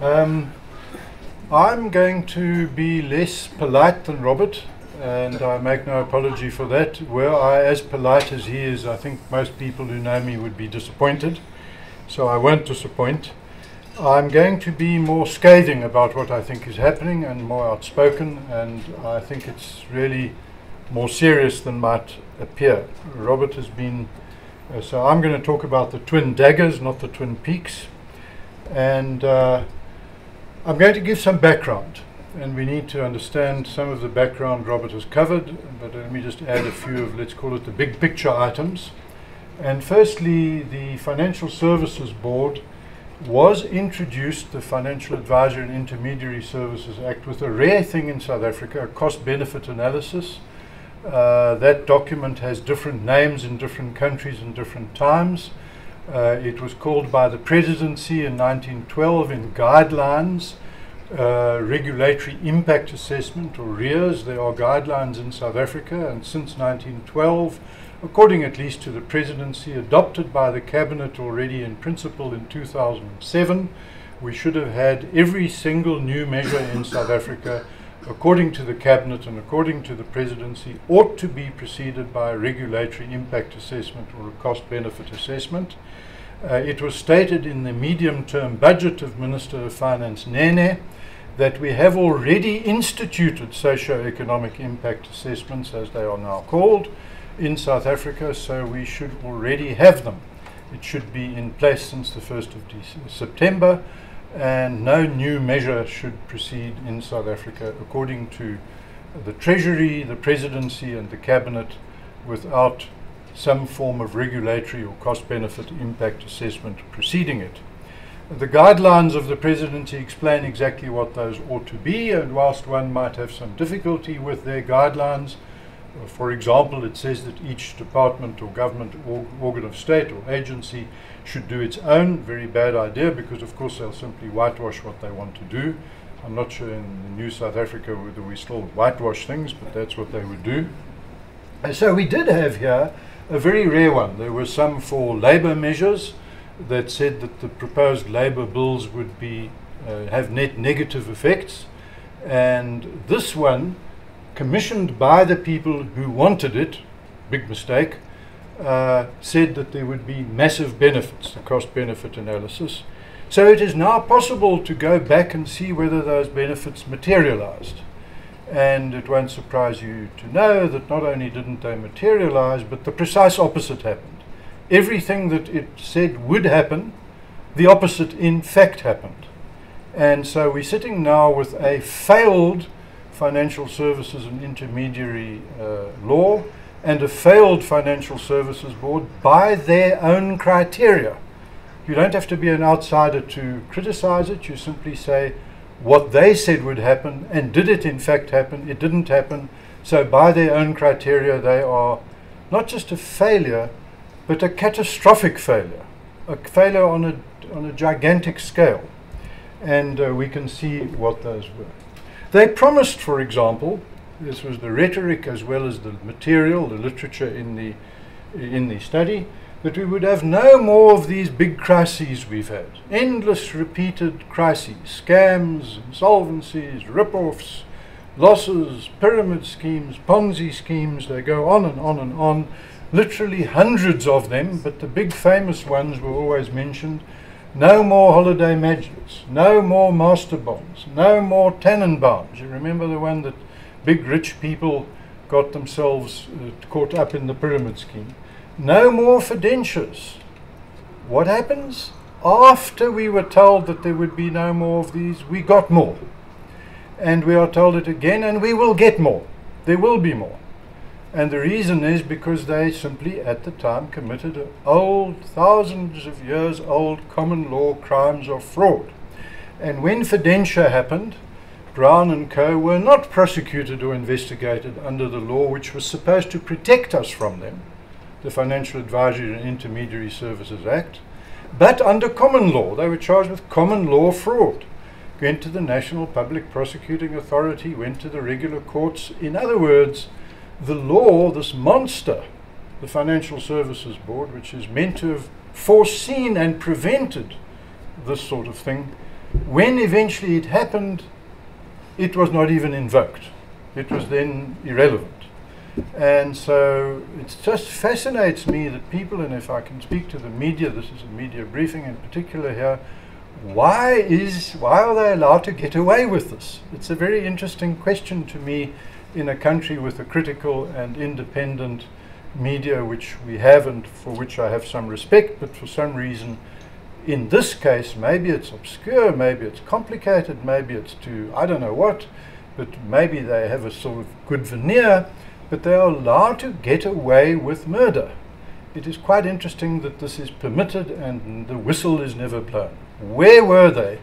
Um, I'm going to be less polite than Robert, and I make no apology for that. Were I as polite as he is, I think most people who know me would be disappointed, so I won't disappoint. I'm going to be more scathing about what I think is happening and more outspoken, and I think it's really more serious than might appear. Robert has been, uh, so I'm going to talk about the twin daggers, not the twin peaks, and uh, I'm going to give some background. And we need to understand some of the background Robert has covered, but let me just add a few of, let's call it the big picture items. And firstly, the Financial Services Board was introduced, the Financial Advisor and Intermediary Services Act, with a rare thing in South Africa, a cost benefit analysis. Uh, that document has different names in different countries and different times. Uh, it was called by the presidency in 1912 in guidelines, uh, regulatory impact assessment or RIAS. There are guidelines in South Africa, and since 1912, according at least to the presidency, adopted by the cabinet already in principle in 2007, we should have had every single new measure in South Africa, according to the cabinet and according to the presidency, ought to be preceded by a regulatory impact assessment or a cost benefit assessment. Uh, it was stated in the medium term budget of Minister of Finance Nene that we have already instituted socio-economic impact assessments, as they are now called, in South Africa, so we should already have them. It should be in place since the 1st of September, and no new measure should proceed in South Africa according to the Treasury, the Presidency, and the Cabinet without some form of regulatory or cost benefit impact assessment preceding it. The guidelines of the presidency explain exactly what those ought to be, and whilst one might have some difficulty with their guidelines, for example, it says that each department or government or organ of state or agency should do its own. Very bad idea because, of course, they'll simply whitewash what they want to do. I'm not sure in new South Africa whether we still whitewash things, but that's what they would do. And so we did have here a very rare one. There were some for labour measures that said that the proposed labour bills would be uh, have net negative effects, and this one, commissioned by the people who wanted it, big mistake, uh, said that there would be massive benefits, the cost benefit analysis. So it is now possible to go back and see whether those benefits materialized. And it won't surprise you to know that not only didn't they materialize, but the precise opposite happened. Everything that it said would happen, the opposite in fact happened. And so we're sitting now with a failed financial services and intermediary uh, law and a failed financial services board by their own criteria. You don't have to be an outsider to criticize it. You simply say what they said would happen, and did it in fact happen? It didn't happen. So, by their own criteria, they are not just a failure, but a catastrophic failure, a failure on a, on a gigantic scale. And uh, we can see what those were. They promised, for example, this was the rhetoric as well as the material, the literature in the, in the study, that we would have no more of these big crises we've had. Endless repeated crises, scams, insolvencies, rip-offs, losses, pyramid schemes, Ponzi schemes, they go on and on and on. Literally hundreds of them, but the big famous ones were always mentioned. No more holiday majors, no more Masterbonds, no more Tannenbaums. You remember the one that big rich people got themselves uh, caught up in the pyramid scheme. No more Fidentias. What happens? After we were told that there would be no more of these, we got more. And we are told it again, and we will get more. There will be more. And the reason is because they simply at the time committed old, thousands of years old common law crimes of fraud. And when Fidentia happened, Brown and Co. were not prosecuted or investigated under the law which was supposed to protect us from them, the Financial Advisory and Intermediary Services Act, but under common law. They were charged with common law fraud. Went to the National Public Prosecuting Authority, went to the regular courts. In other words, the law, this monster, the Financial Services Board, which is meant to have foreseen and prevented this sort of thing, When eventually it happened, it was not even invoked. It was then irrelevant. And so it just fascinates me that people, and if I can speak to the media, this is a media briefing in particular here, why is why are they allowed to get away with this? It's a very interesting question to me in a country with a critical and independent media which we have and for which I have some respect, but for some reason in this case maybe it's obscure, maybe it's complicated, maybe it's too I don't know what, but maybe they have a sort of good veneer, but they are allowed to get away with murder. It is quite interesting that this is permitted and the whistle is never blown. Where were they?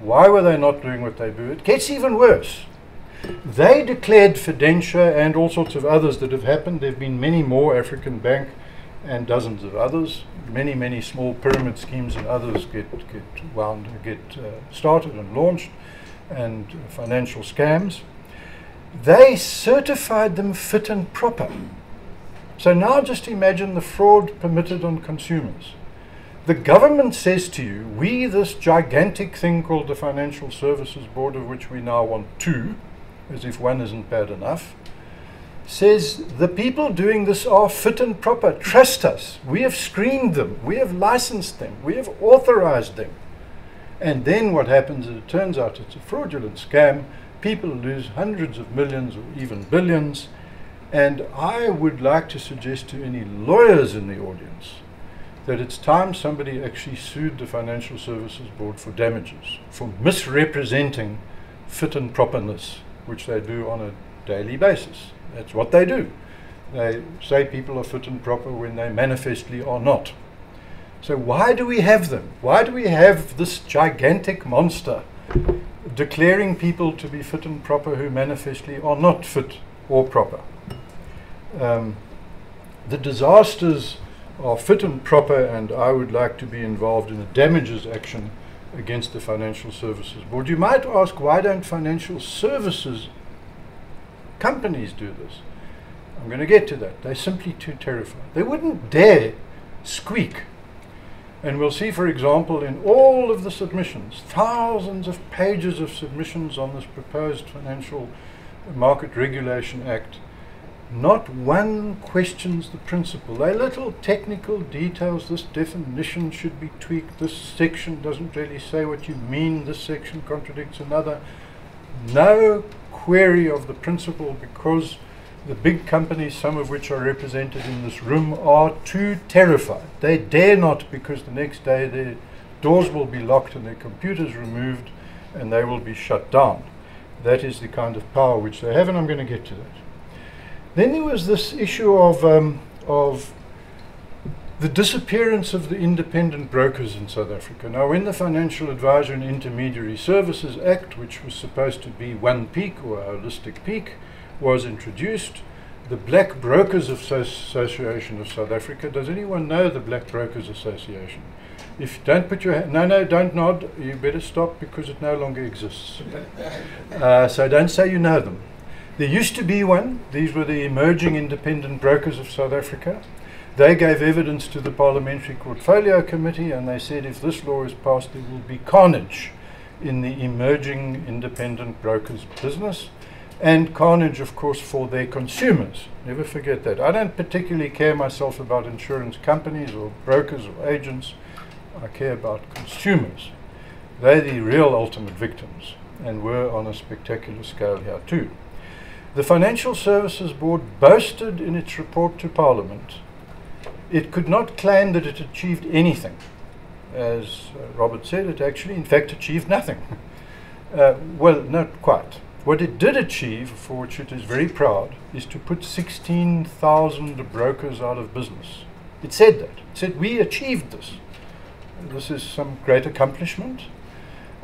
Why were they not doing what they do? It gets even worse. They declared Fidentia and all sorts of others that have happened. There have been many more, African Bank and dozens of others. Many, many small pyramid schemes and others get, get wound, get uh, started and launched, and financial scams. They certified them fit and proper. So now just imagine the fraud permitted on consumers. The government says to you, we, this gigantic thing called the Financial Services Board, of which we now want two, as if one isn't bad enough, says the people doing this are fit and proper. Trust us. We have screened them. We have licensed them. We have authorized them. And then what happens is it turns out it's a fraudulent scam. People lose hundreds of millions or even billions. And I would like to suggest to any lawyers in the audience that it's time somebody actually sued the Financial Services Board for damages, for misrepresenting fit and properness, which they do on a daily basis. That's what they do. They say people are fit and proper when they manifestly are not. So why do we have them? Why do we have this gigantic monster declaring people to be fit and proper who manifestly are not fit or proper? Um, the disasters are fit and proper, and I would like to be involved in a damages action against the Financial Services Board. You might ask, why don't financial services companies do this? I'm going to get to that. They're simply too terrified. They wouldn't dare squeak. And we'll see, for example, in all of the submissions, thousands of pages of submissions on this proposed Financial Market Regulation Act, not one questions the principle. They're little technical details. This definition should be tweaked. This section doesn't really say what you mean. This section contradicts another. No query of the principle because the big companies, some of which are represented in this room, are too terrified. They dare not because the next day their doors will be locked and their computers removed and they will be shut down. That is the kind of power which they have, and I'm going to get to that. Then there was this issue of, um, of the disappearance of the independent brokers in South Africa. Now, when the Financial Advisor and Intermediary Services Act, which was supposed to be one peak or a holistic peak, was introduced, the Black Brokers Association of South Africa. Does anyone know the Black Brokers Association? If you don't put your hand, no, no, don't nod. You better stop because it no longer exists. Uh, so don't say you know them. There used to be one. These were the emerging independent brokers of South Africa. They gave evidence to the Parliamentary Portfolio Committee and they said if this law is passed, there will be carnage in the emerging independent brokers business and carnage, of course, for their consumers. Never forget that. I don't particularly care myself about insurance companies or brokers or agents. I care about consumers. They're the real ultimate victims and were on a spectacular scale here too. The Financial Services Board boasted in its report to Parliament it could not claim that it achieved anything. As uh, Robert said, it actually, in fact, achieved nothing. uh, well, not quite. What it did achieve, for which it is very proud, is to put 16,000 brokers out of business. It said that. It said, we achieved this. This is some great accomplishment.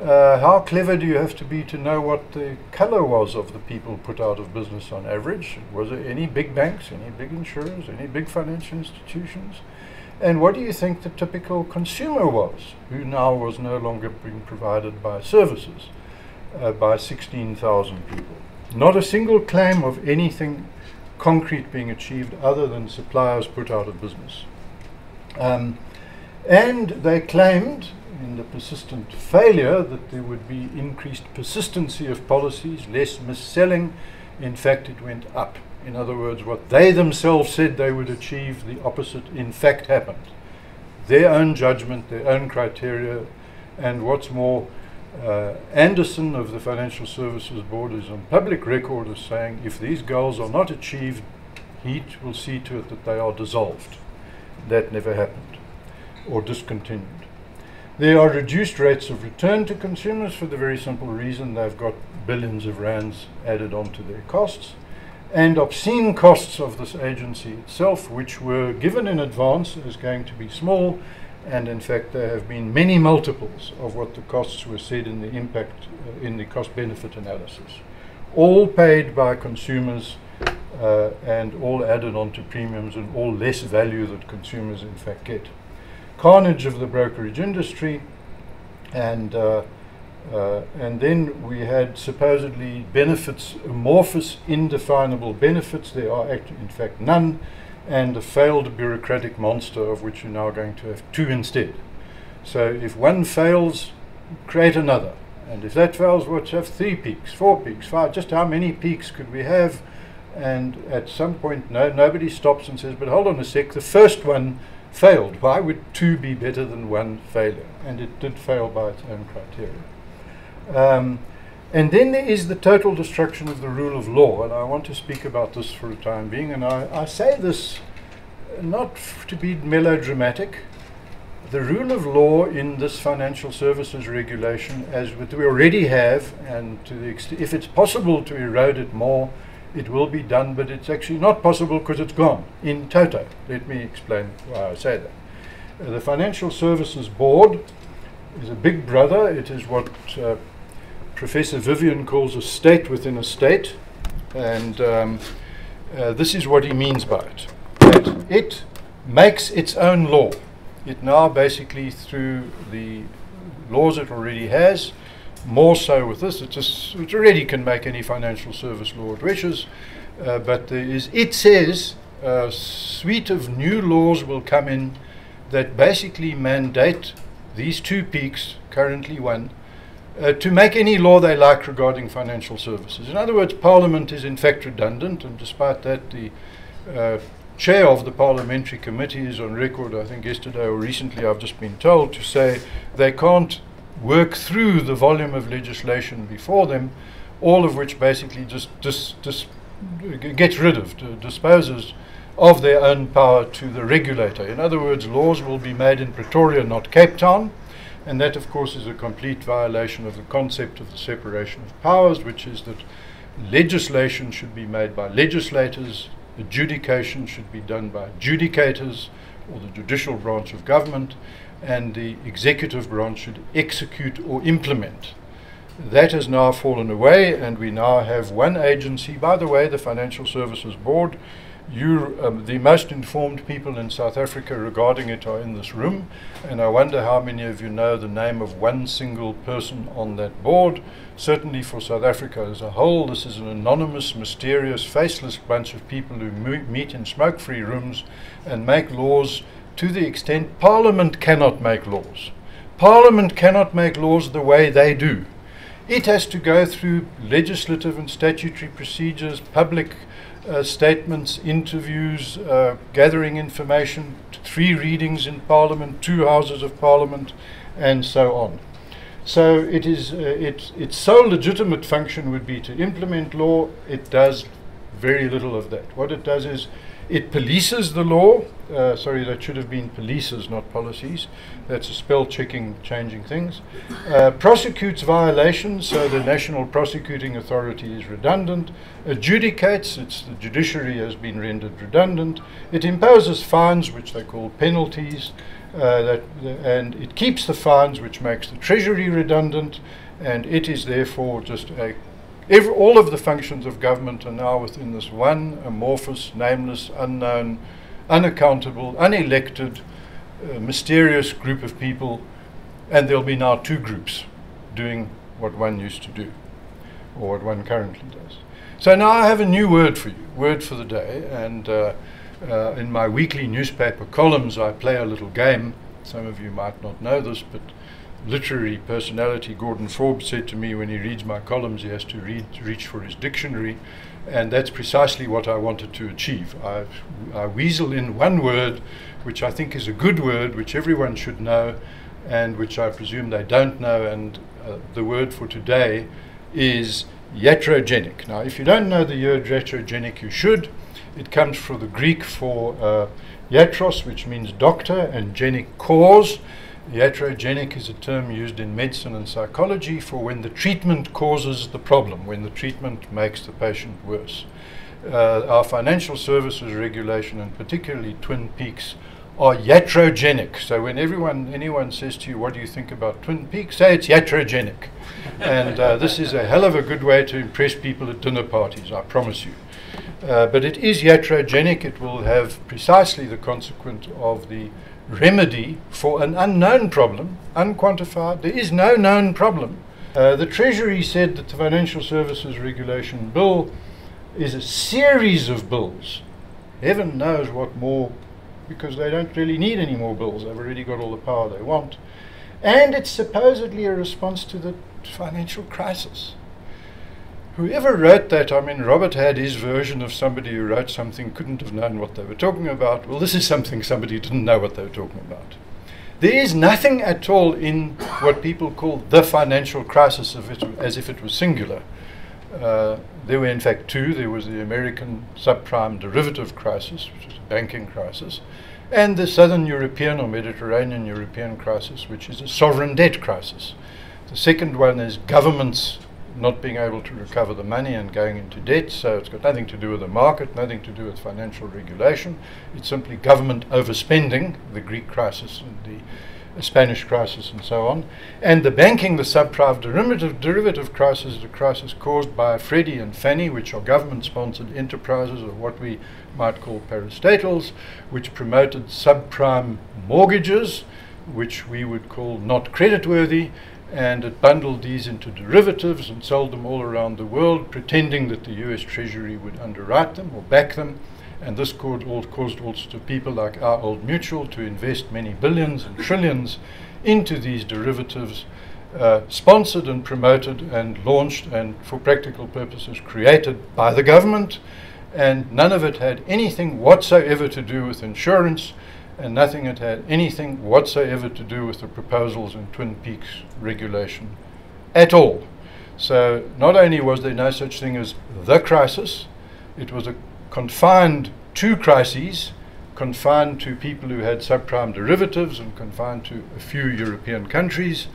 Uh, how clever do you have to be to know what the color was of the people put out of business on average? Was there any big banks, any big insurers, any big financial institutions? And what do you think the typical consumer was, who now was no longer being provided by services uh, by 16,000 people? Not a single claim of anything concrete being achieved other than suppliers put out of business. Um, and they claimed in the persistent failure that there would be increased persistency of policies, less mis-selling. In fact, it went up. In other words, what they themselves said they would achieve, the opposite in fact happened. Their own judgment, their own criteria, and what's more, uh, Anderson of the Financial Services Board is on public record as saying if these goals are not achieved, he will see to it that they are dissolved. That never happened or discontinued. There are reduced rates of return to consumers for the very simple reason they've got billions of rands added onto their costs and obscene costs of this agency itself, which were given in advance as going to be small, and in fact there have been many multiples of what the costs were said in the impact uh, in the cost benefit analysis. All paid by consumers uh, and all added onto premiums and all less value that consumers in fact get. Carnage of the brokerage industry and uh, uh, and then we had supposedly benefits, amorphous, indefinable benefits. There are in fact none, and a failed bureaucratic monster of which you're now going to have two instead. So if one fails, create another. And if that fails, we'll have three peaks, four peaks, five. Just how many peaks could we have? And at some point, no, nobody stops and says, but hold on a sec, the first one failed. Why would two be better than one failure? And it did fail by its own criteria. Um, and then there is the total destruction of the rule of law, and I want to speak about this for a time being. And I, I say this not to be melodramatic. The rule of law in this financial services regulation, as we already have, and to the extent, if it's possible to erode it more, it will be done, but it's actually not possible because it's gone in toto. Let me explain why I say that. Uh, the Financial Services Board is a big brother. It is what uh, Professor Vivian calls a state within a state, and um, uh, this is what he means by it. That it makes its own law. It now basically, through the laws it already has, more so with this, it, just, it already can make any financial service law it wishes, uh, but there is, it says a suite of new laws will come in that basically mandate these two peaks, currently one, uh, to make any law they like regarding financial services. In other words, Parliament is in fact redundant, and despite that, the uh, chair of the parliamentary committee is on record, I think yesterday or recently, I've just been told, to say they can't work through the volume of legislation before them, all of which basically just dis, dis, gets rid of, disposes of their own power to the regulator. In other words, laws will be made in Pretoria, not Cape Town. And that, of course, is a complete violation of the concept of the separation of powers, which is that legislation should be made by legislators, adjudication should be done by adjudicators or the judicial branch of government, and the executive branch should execute or implement. That has now fallen away, and we now have one agency, by the way, the Financial Services Board, you, um, the most informed people in South Africa regarding it are in this room, and I wonder how many of you know the name of one single person on that board. Certainly for South Africa as a whole, this is an anonymous, mysterious, faceless bunch of people who meet in smoke free rooms and make laws to the extent Parliament cannot make laws. Parliament cannot make laws the way they do. It has to go through legislative and statutory procedures, public uh, statements, interviews, uh, gathering information, three readings in Parliament, two Houses of Parliament, and so on. So it is uh, it, its sole legitimate function would be to implement law. It does very little of that. What it does is it polices the law. Uh, sorry, that should have been polices, not policies. That's a spell checking, changing things. Uh, prosecutes violations, so the National Prosecuting Authority is redundant. Adjudicates, it's the judiciary has been rendered redundant. It imposes fines, which they call penalties. Uh, that, and it keeps the fines, which makes the Treasury redundant, and it is therefore just a Every, all of the functions of government are now within this one amorphous, nameless, unknown, unaccountable, unelected, uh, mysterious group of people, and there'll be now two groups doing what one used to do, or what one currently does. So now I have a new word for you, word for the day, and uh, uh, in my weekly newspaper columns I play a little game. Some of you might not know this, but literary personality Gordon Forbes said to me when he reads my columns, he has to read, reach for his dictionary. And that's precisely what I wanted to achieve. I, I weasel in one word, which I think is a good word, which everyone should know, and which I presume they don't know. And uh, the word for today is iatrogenic. Now, if you don't know the word iatrogenic, you should. It comes from the Greek for uh, iatros, which means doctor, and genic cause. Iatrogenic is a term used in medicine and psychology for when the treatment causes the problem, when the treatment makes the patient worse. Uh, our financial services regulation, and particularly Twin Peaks, are iatrogenic. So when everyone, anyone says to you, "What do you think about Twin Peaks?" say it's iatrogenic, and uh, this is a hell of a good way to impress people at dinner parties. I promise you. Uh, but it is iatrogenic. It will have precisely the consequence of the remedy for an unknown problem, unquantified. There is no known problem. Uh, the Treasury said that the Financial Services Regulation Bill is a series of bills. Heaven knows what more, because they don't really need any more bills. They've already got all the power they want. And it's supposedly a response to the financial crisis. Whoever wrote that, I mean, Robert had his version of somebody who wrote something, couldn't have known what they were talking about. Well, this is something somebody didn't know what they were talking about. There is nothing at all in what people call the financial crisis it, as if it was singular. Uh, there were, in fact, two. There was the American subprime derivative crisis, which is a banking crisis, and the Southern European or Mediterranean European crisis, which is a sovereign debt crisis. The second one is governments not being able to recover the money and going into debt. So it's got nothing to do with the market, nothing to do with financial regulation. It's simply government overspending, the Greek crisis and the Spanish crisis and so on. And the banking, the subprime derivative, derivative crisis, is a crisis caused by Freddie and Fannie, which are government sponsored enterprises or what we might call parastatals, which promoted subprime mortgages, which we would call not creditworthy and it bundled these into derivatives and sold them all around the world, pretending that the US Treasury would underwrite them or back them. And this caused all, caused of people like our old mutual to invest many billions and trillions into these derivatives, uh, sponsored and promoted and launched and, for practical purposes, created by the government. And none of it had anything whatsoever to do with insurance and nothing had had anything whatsoever to do with the proposals in Twin Peaks regulation at all. So not only was there no such thing as the crisis, it was a confined to crises, confined to people who had subprime derivatives and confined to a few European countries.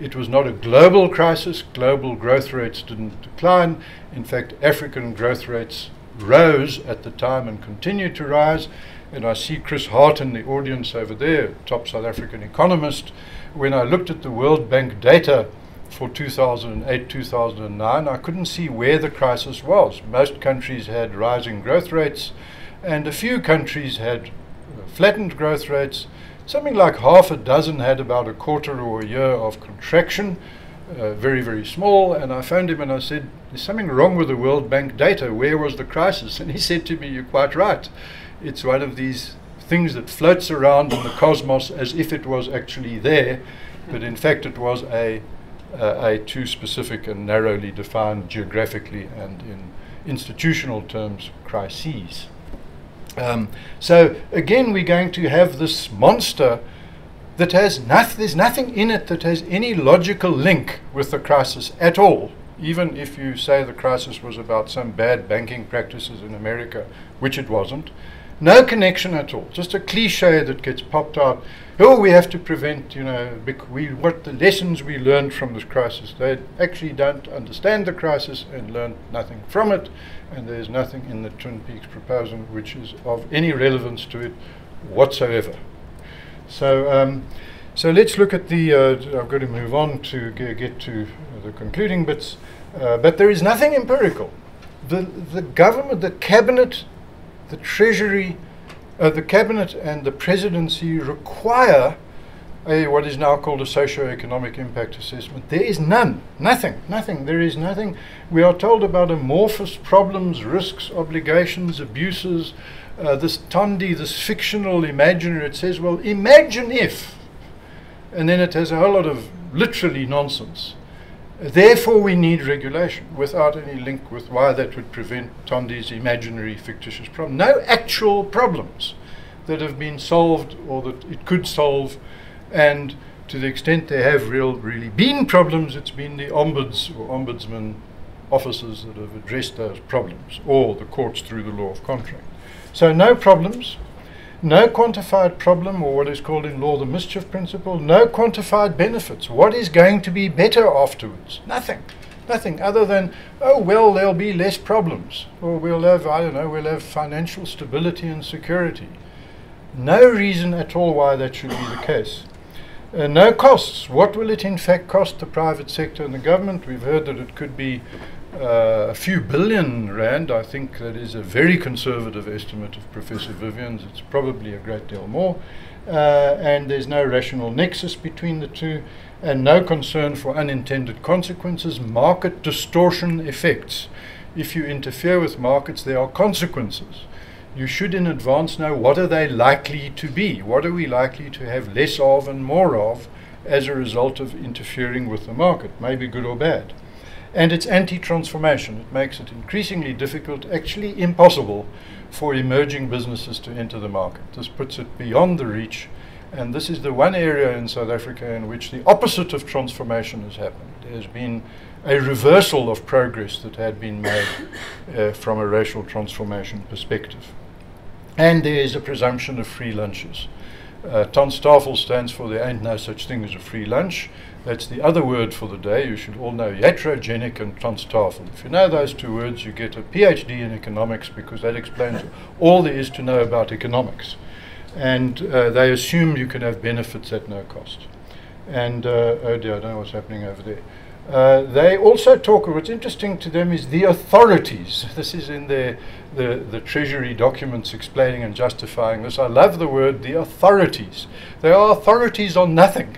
It was not a global crisis. Global growth rates didn't decline. In fact, African growth rates rose at the time and continue to rise. And I see Chris Hart in the audience over there, top South African economist. When I looked at the World Bank data for 2008 2009, I couldn't see where the crisis was. Most countries had rising growth rates, and a few countries had flattened growth rates. Something like half a dozen had about a quarter or a year of contraction, uh, very, very small. And I phoned him and I said, There's something wrong with the World Bank data. Where was the crisis? And he said to me, You're quite right. It's one of these things that floats around in the cosmos as if it was actually there, but in fact it was a, uh, a too specific and narrowly defined geographically and in institutional terms crises. Um, so again, we're going to have this monster that has nothing, there's nothing in it that has any logical link with the crisis at all. Even if you say the crisis was about some bad banking practices in America, which it wasn't, no connection at all. Just a cliche that gets popped out. Oh, we have to prevent, you know, we, what the lessons we learned from this crisis. They actually don't understand the crisis and learn nothing from it. And there's nothing in the Twin Peaks proposal which is of any relevance to it whatsoever. So, um, so let's look at the. Uh, I've got to move on to get to the concluding bits. Uh, but there is nothing empirical. The, the government, the cabinet the Treasury, uh, the Cabinet and the Presidency require a, what is now called a socio-economic impact assessment. There is none, nothing, nothing. There is nothing. We are told about amorphous problems, risks, obligations, abuses. Uh, this tondi, this fictional imaginary, it says, well, imagine if. And then it has a whole lot of literally nonsense. Therefore, we need regulation without any link with why that would prevent Tondi's imaginary fictitious problem. No actual problems that have been solved or that it could solve. And to the extent there have real, really been problems, it's been the ombuds or ombudsman officers that have addressed those problems, or the courts through the law of contract. So, no problems, no quantified problem, or what is called in law the mischief principle, no quantified benefits. What is going to be better afterwards? Nothing. Nothing other than, oh, well, there'll be less problems, or we'll have, I don't know, we'll have financial stability and security. No reason at all why that should be the case. Uh, no costs. What will it in fact cost the private sector and the government? We've heard that it could be uh, a few billion rand. I think that is a very conservative estimate of Professor Vivian's. It's probably a great deal more. Uh, and there's no rational nexus between the two, and no concern for unintended consequences, market distortion effects. If you interfere with markets, there are consequences. You should in advance know what are they likely to be? What are we likely to have less of and more of as a result of interfering with the market, maybe good or bad? And it's anti-transformation. It makes it increasingly difficult, actually impossible, for emerging businesses to enter the market. This puts it beyond the reach, and this is the one area in South Africa in which the opposite of transformation has happened. There's been a reversal of progress that had been made uh, from a racial transformation perspective. And there is a presumption of free lunches. Uh, TANSTAAFL stands for there ain't no such thing as a free lunch. That's the other word for the day. You should all know iatrogenic and TANSTAAFL. If you know those two words, you get a PhD in economics because that explains all there is to know about economics. And uh, they assume you can have benefits at no cost. And, uh, oh dear, I don't know what's happening over there. Uh, they also talk, what's interesting to them is the authorities. This is in their, the, the Treasury documents explaining and justifying this. I love the word the authorities. They are authorities on nothing.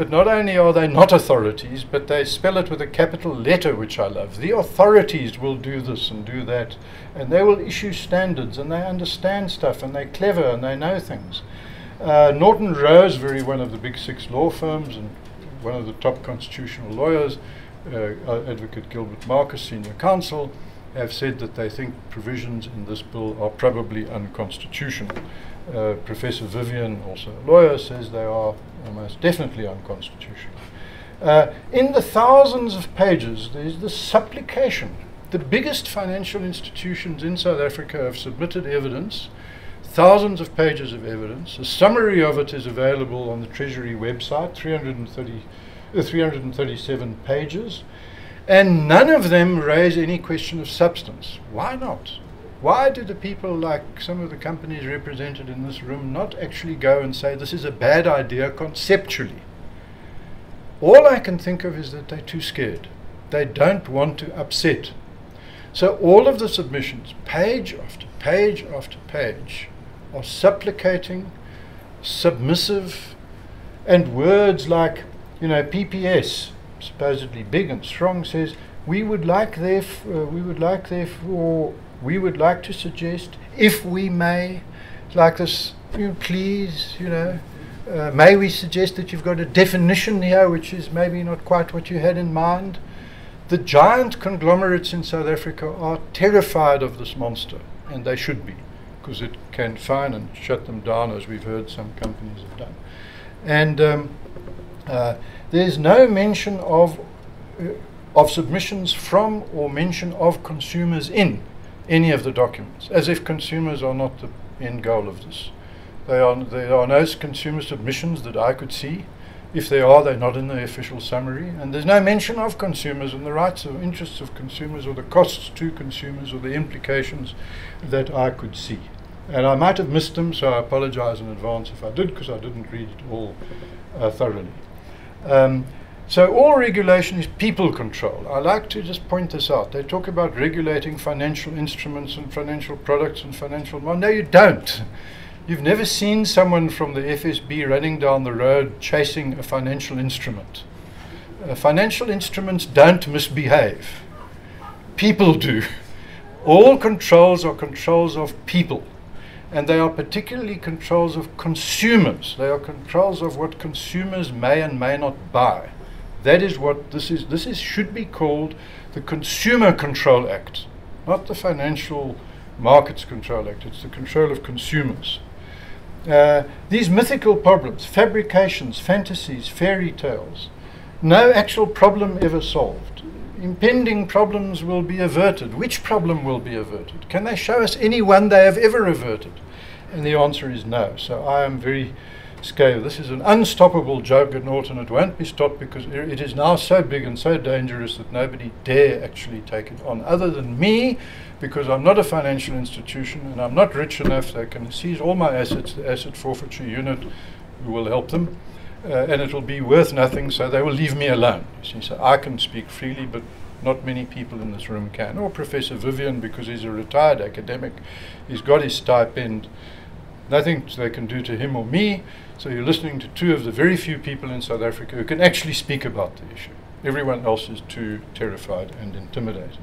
But not only are they not authorities, but they spell it with a capital letter, which I love. The authorities will do this and do that, and they will issue standards, and they understand stuff, and they're clever, and they know things. Uh, Norton Rose, very one of the big six law firms, and one of the top constitutional lawyers, uh, Advocate Gilbert Marcus, senior counsel, have said that they think provisions in this bill are probably unconstitutional. Uh, Professor Vivian, also a lawyer, says they are almost definitely unconstitutional. Uh, in the thousands of pages, there's the supplication. The biggest financial institutions in South Africa have submitted evidence, thousands of pages of evidence. A summary of it is available on the Treasury website, 330, uh, 337 pages, and none of them raise any question of substance. Why not? Why did the people like some of the companies represented in this room not actually go and say this is a bad idea conceptually? All I can think of is that they're too scared. They don't want to upset. So all of the submissions, page after page after page, are supplicating, submissive, and words like, you know, PPS, supposedly big and strong, says, we would like therefore, uh, we would like therefore we would like to suggest, if we may, like this, you know, please, you know, uh, may we suggest that you've got a definition here which is maybe not quite what you had in mind? The giant conglomerates in South Africa are terrified of this monster, and they should be, because it can fine and shut them down, as we've heard some companies have done. And um, uh, there's no mention of, uh, of submissions from or mention of consumers in any of the documents, as if consumers are not the end goal of this. They are, there are no consumer submissions that I could see. If there are, they're not in the official summary. And there's no mention of consumers and the rights or interests of consumers or the costs to consumers or the implications that I could see. And I might have missed them, so I apologize in advance if I did, because I didn't read it all uh, thoroughly. Um, so all regulation is people control. I like to just point this out. They talk about regulating financial instruments and financial products and financial. No, you don't. You've never seen someone from the FSB running down the road chasing a financial instrument. Uh, financial instruments don't misbehave. People do. All controls are controls of people. And they are particularly controls of consumers. They are controls of what consumers may and may not buy That is what this is. This is should be called the Consumer Control Act, not the Financial Markets Control Act. It's the control of consumers. Uh, these mythical problems, fabrications, fantasies, fairy tales, no actual problem ever solved. Impending problems will be averted. Which problem will be averted? Can they show us any one they have ever averted? And the answer is no. So I am very scale. This is an unstoppable juggernaut and it won't be stopped because it is now so big and so dangerous that nobody dare actually take it on other than me because I'm not a financial institution and I'm not rich enough they can seize all my assets, the asset forfeiture unit will help them uh, and it will be worth nothing so they will leave me alone. You See, so I can speak freely but not many people in this room can. Or Professor Vivian because he's a retired academic, he's got his stipend nothing they can do to him or me. So you're listening to two of the very few people in South Africa who can actually speak about the issue. Everyone else is too terrified and intimidated.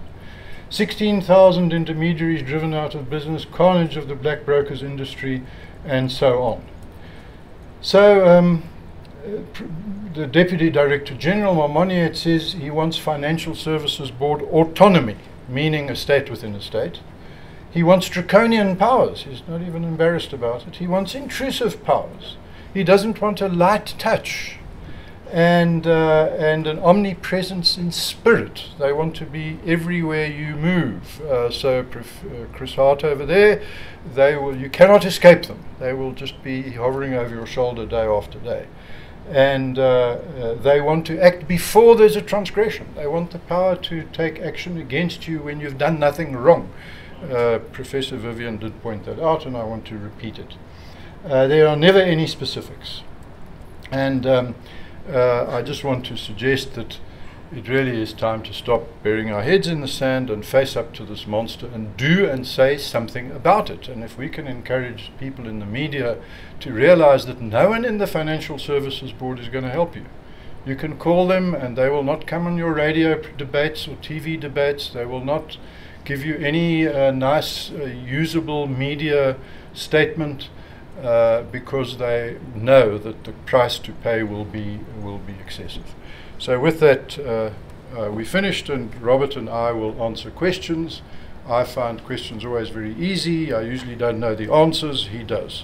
16,000 intermediaries driven out of business, carnage of the black brokers industry, and so on. So, um, the Deputy Director General, Momoniat, says he wants Financial Services Board autonomy, meaning a state within a state. He wants draconian powers. He's not even embarrassed about it. He wants intrusive powers. He doesn't want a light touch and, uh, and an omnipresence in spirit. They want to be everywhere you move. Uh, so, uh, Chris Hart over there, they will, you cannot escape them. They will just be hovering over your shoulder day after day. And uh, uh, they want to act before there's a transgression. They want the power to take action against you when you've done nothing wrong. Uh, Professor Vivian did point that out, and I want to repeat it. Uh, there are never any specifics. And um, uh, I just want to suggest that it really is time to stop burying our heads in the sand and face up to this monster and do and say something about it. And if we can encourage people in the media to realize that no one in the Financial Services Board is going to help you. You can call them and they will not come on your radio debates or TV debates. They will not give you any uh, nice, uh, usable media statement uh, because they know that the price to pay will be will be excessive. So with that, uh, uh, we finished, and Robert and I will answer questions. I find questions always very easy. I usually don't know the answers. He does.